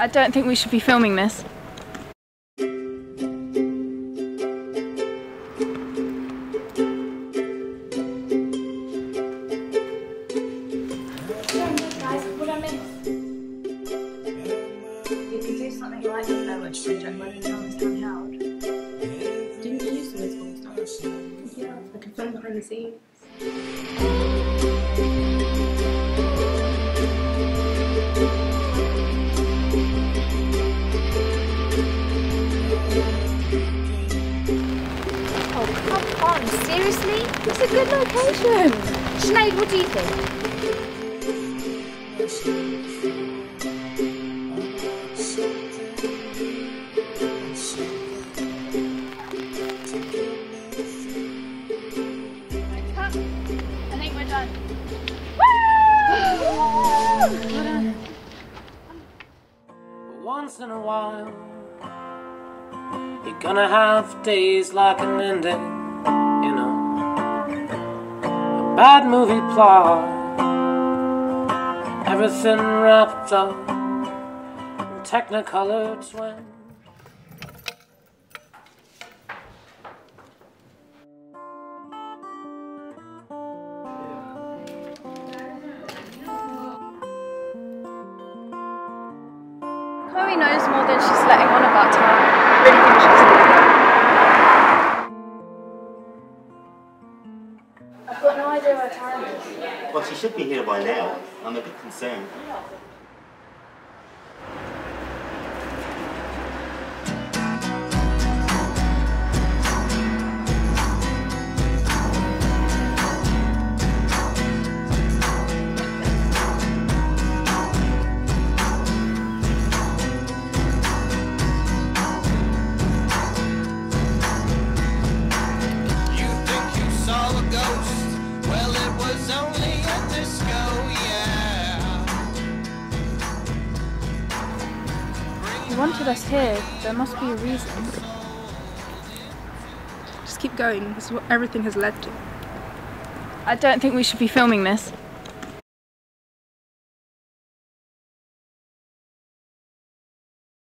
I don't think we should be filming this. Guys, what I miss? You could do something like the Village project where the seriously? It's a good location. Sinead, what do you think? I think we're done. Once in a while, you're gonna have days like an ending, bad movie plot, everything wrapped up in technicolor twin. Chloe knows more than she's letting on about time. I really think she's I've got no idea where time is. Well, she should be here by now. I'm a bit concerned. Was only a disco, yeah. You wanted us here. There must be a reason. Just keep going. This is what everything has led to. I don't think we should be filming this.